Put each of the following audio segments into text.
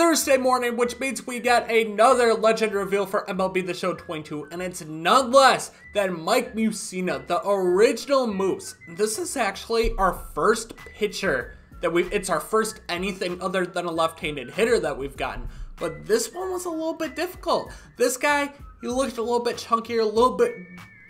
Thursday morning, which means we get another legend reveal for MLB The Show 22, and it's none less than Mike Mussina, the original Moose. This is actually our first pitcher that we it's our first anything other than a left-handed hitter that we've gotten. But this one was a little bit difficult. This guy, he looked a little bit chunkier, a little bit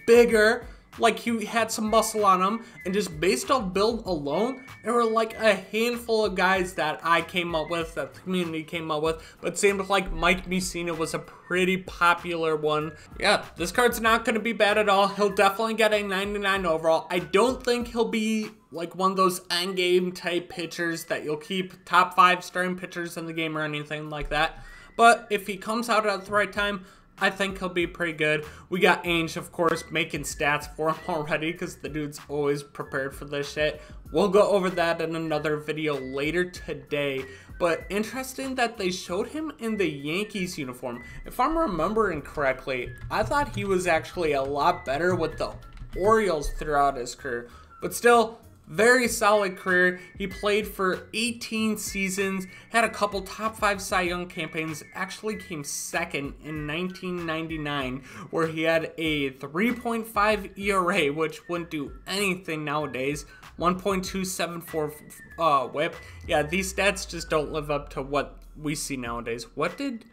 bigger, like he had some muscle on him, and just based off build alone, there were like a handful of guys that I came up with, that the community came up with, but seemed like Mike Mussina was a pretty popular one. Yeah, this card's not going to be bad at all. He'll definitely get a 99 overall. I don't think he'll be like one of those end game type pitchers that you'll keep top five starting pitchers in the game or anything like that. But if he comes out at the right time, I think he'll be pretty good. We got Ainge, of course, making stats for him already because the dude's always prepared for this shit. We'll go over that in another video later today. But interesting that they showed him in the Yankees uniform. If I'm remembering correctly, I thought he was actually a lot better with the Orioles throughout his career. But still, very solid career. He played for 18 seasons, had a couple top five Cy Young campaigns, actually came second in 1999, where he had a 3.5 ERA, which wouldn't do anything nowadays. 1.274 uh, whip. Yeah, these stats just don't live up to what we see nowadays. What did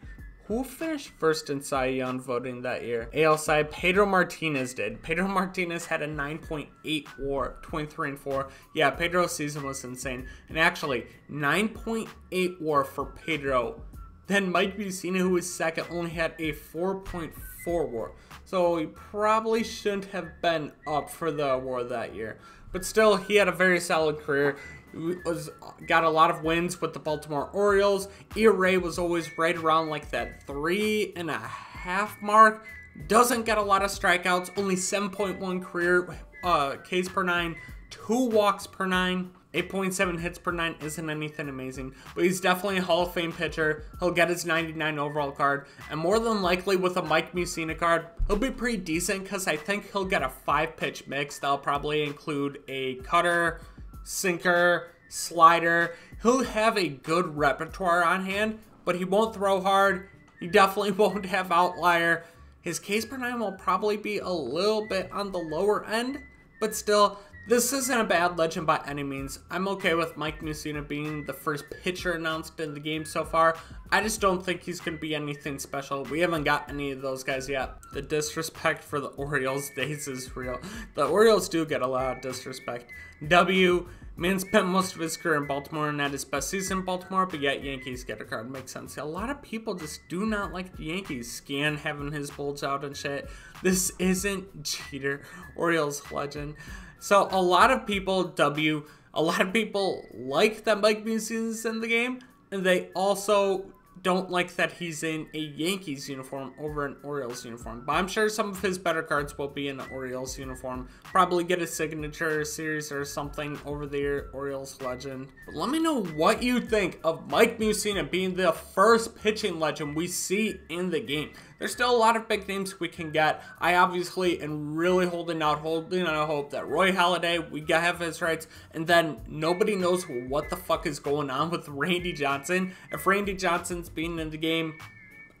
who finished first in Cy Young voting that year? AL side, Pedro Martinez did. Pedro Martinez had a 9.8 WAR, 23 and 4. Yeah, Pedro's season was insane. And actually, 9.8 WAR for Pedro. Then Mike Mussina, who was second, only had a 4.4 WAR. So he probably shouldn't have been up for the award that year. But still, he had a very solid career He was got a lot of wins with the Baltimore Orioles. ERA was always right around like that three and a half mark. Doesn't get a lot of strikeouts. Only 7.1 career uh, Ks per nine, two walks per nine. 8.7 hits per nine isn't anything amazing, but he's definitely a Hall of Fame pitcher. He'll get his 99 overall card, and more than likely with a Mike Mussina card, he'll be pretty decent because I think he'll get a five pitch mix. That'll probably include a cutter, sinker, slider. He'll have a good repertoire on hand, but he won't throw hard. He definitely won't have outlier. His Ks per nine will probably be a little bit on the lower end, but still, this isn't a bad legend by any means. I'm okay with Mike Mussina being the first pitcher announced in the game so far. I just don't think he's going to be anything special. We haven't got any of those guys yet. The disrespect for the Orioles days is real. The Orioles do get a lot of disrespect. W Man spent most of his career in Baltimore and had his best season in Baltimore, but yet Yankees get a card. Makes sense. A lot of people just do not like the Yankees. Scan having his bulge out and shit. This isn't cheater. Orioles legend. So a lot of people W. A lot of people like that Mike Mussina's in the game, and they also don't like that he's in a Yankees uniform over an Orioles uniform. But I'm sure some of his better cards will be in an Orioles uniform. Probably get a signature series or something over the Orioles legend. But let me know what you think of Mike Mussina being the first pitching legend we see in the game. There's still a lot of big names we can get. I obviously am really holding out, holding out hope that Roy Halladay, we have his rights, and then nobody knows what the fuck is going on with Randy Johnson. If Randy Johnson's being in the game,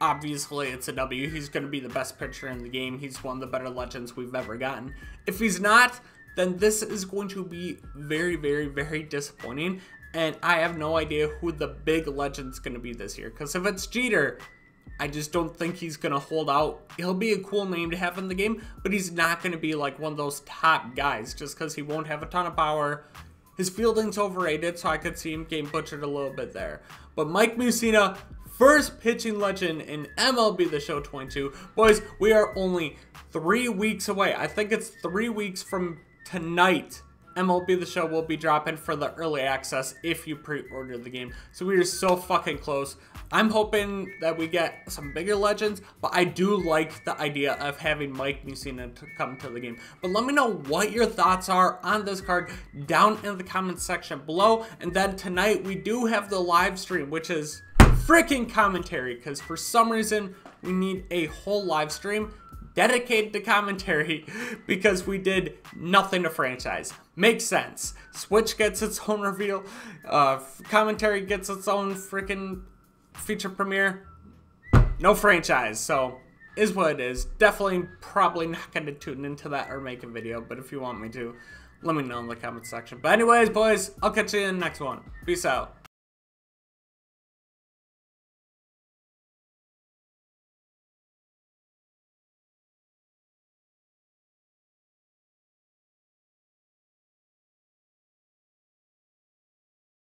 obviously it's a W. He's going to be the best pitcher in the game. He's one of the better legends we've ever gotten. If he's not, then this is going to be very, very, very disappointing. And I have no idea who the big legend's going to be this year. Because if it's Jeter, I just don't think he's going to hold out. He'll be a cool name to have in the game, but he's not going to be like one of those top guys just because he won't have a ton of power. His fielding's overrated, so I could see him getting butchered a little bit there. But Mike Mussina, first pitching legend in MLB The Show 22. Boys, we are only three weeks away. I think it's three weeks from tonight MLB The Show will be dropping for the early access if you pre-order the game. So we are so fucking close. I'm hoping that we get some bigger legends, but I do like the idea of having Mike Mussina to come to the game. But let me know what your thoughts are on this card down in the comment section below. And then tonight we do have the live stream, which is freaking commentary, because for some reason we need a whole live stream dedicated to commentary because we did nothing to franchise. Makes sense. Switch gets its own reveal. Uh, commentary gets its own freaking feature premiere, no franchise, so is what it is. Definitely probably not going to tune into that or make a video, but if you want me to, let me know in the comment section. But anyways, boys, I'll catch you in the next one. Peace out.